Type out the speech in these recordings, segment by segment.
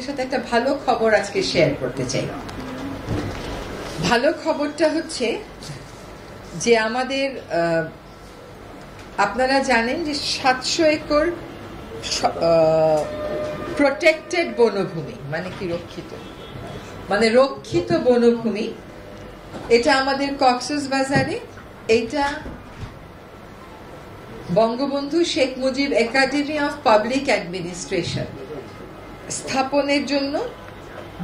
আপনাদের সাথে একটা ভালো খবর আজকে শেয়ার করতে চাই। ভালো খবরটা হচ্ছে যে আমাদের আপনারা জানেন যে সাতশো একর প্রোটেক্টেড বনভূমি মানে কি রক্ষিত? মানে রক্ষিত বনভূমি, এটা আমাদের কক্সেস বাজারে, এইটা Bangabandhu Sheikh Mujib academy of public administration. স্থাপনের জন্য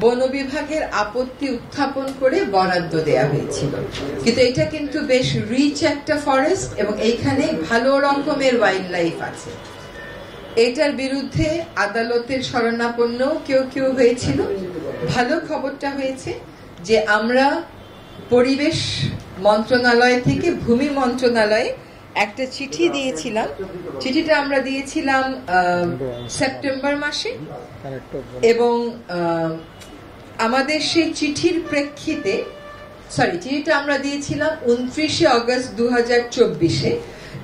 বন বিভাগের আপত্তি উত্থাপন করে বরাদ্দ দেয়া হয়েছিল। কিন্তু এটা কিন্তু বেশ রিচ একটা ফরেস্ট এবং এইখানে ভালো রকমের ওয়াইল্ড লাইফ আছে। এটার বিরুদ্ধে আদালতের শরণাপন্ন কেউ কেউ হয়েছিল। ভালো খবরটা হয়েছে যে আমরা পরিবেশ মন্ত্রণালয় থেকে ভূমি মন্ত্রণালয়ে একটা চিঠি দিয়েছিলাম। চিঠিটা আমরা দিয়েছিলাম সেপ্টেম্বর মাসে। এবং আমাদের সেই চিঠির প্রেক্ষিতে সরি চিঠিটা আমরা দিয়েছিলাম উনত্রিশে অগস্ট দু হাজার চব্বিশে,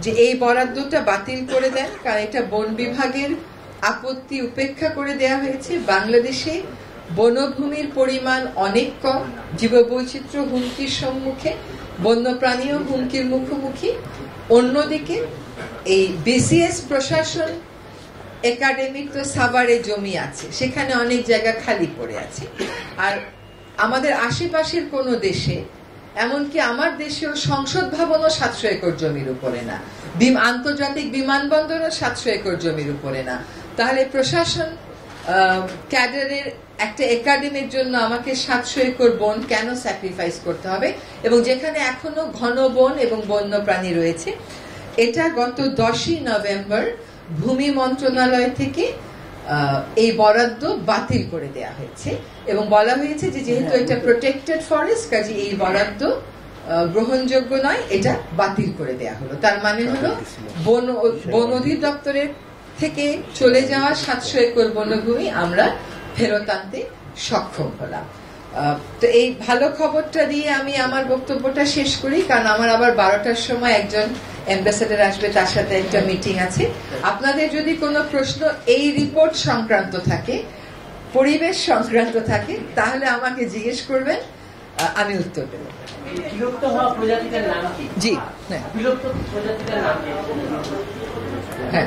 যে এই বরাদ্দটা বাতিল করে দেন, কারণ এটা বন বিভাগের আপত্তি উপেক্ষা করে দেয়া হয়েছে। বাংলাদেশে বনভূমির পরিমাণ অনেক কম, জীববৈচিত্র্য হুমকির সম্মুখে, বন্যপ্রাণীও হুমকির মুখোমুখি। অন্যদিকে এই বিসিএস প্রশাসন একাডেমিক তো সাভারে জমি আছে, সেখানে অনেক জায়গা খালি পড়ে আছে। আর আমাদের আশেপাশের কোন দেশে, এমনকি আমার দেশেও সংসদ ভবনও সাতশো একর জমির উপরে না। আন্তর্জাতিক বিমানবন্দরও সাতশো একর জমির উপরে না। তাহলে প্রশাসন ক্যাডারের একটা একাডেমির জন্য আমাকে সাতশো একর বন কেন স্যাক্রিফাইস করতে হবে? এবং যেখানে এখনও ঘন বন এবং বন্য প্রাণী রয়েছে, এটা গত দশই নভেম্বর ভূমি মন্ত্রণালয় থেকে এই বরাদ্দ বাতিল করে দেয়া হয়েছে। এবং বলা হয়েছে যে যেহেতু এটা প্রোটেক্টেড ফরেস্ট কাজে এই বরাদ্দ গ্রহণযোগ্য নয়, এটা বাতিল করে দেয়া হলো। তার মানে হলো বন বন অধিদপ্তরের থেকে চলে যাওয়া সাতশো একর বনভূমি আমরা ফেরত আনতে সক্ষম হলাম। তো এই ভালো খবরটা দিয়ে আমি আমার বক্তব্যটা শেষ করি কারণ আমার আবার বারোটার সময় একজন অ্যাম্বাসেডার আসবে তার সাথে একটা মিটিং আছে। আপনাদের যদি কোনো প্রশ্ন এই রিপোর্ট সংক্রান্ত থাকে পরিবেশ সংক্রান্ত থাকে তাহলে আমাকে জিজ্ঞেস করবেন আমি উত্তর দেব। জি হ্যাঁ।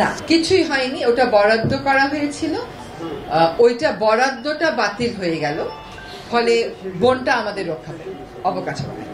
না, কিছুই হয়নি, ওটা বরাদ্দ করা হয়েছিল। ওইটা বরাদ্দটা বাতিল হয়ে গেল, ফলে বনটা আমাদের রক্ষা অবকাশ পাবে